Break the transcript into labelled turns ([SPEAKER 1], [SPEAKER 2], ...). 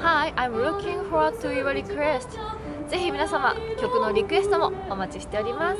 [SPEAKER 1] Hi, I'm looking forward to your request ぜひ皆様曲のリクエストもお待ちしております